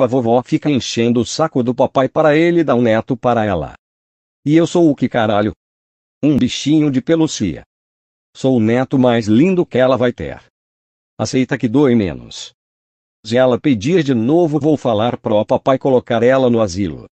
A vovó fica enchendo o saco do papai para ele dar um neto para ela. E eu sou o que caralho? Um bichinho de pelúcia. Sou o neto mais lindo que ela vai ter. Aceita que doe menos. Se ela pedir de novo vou falar pro papai colocar ela no asilo.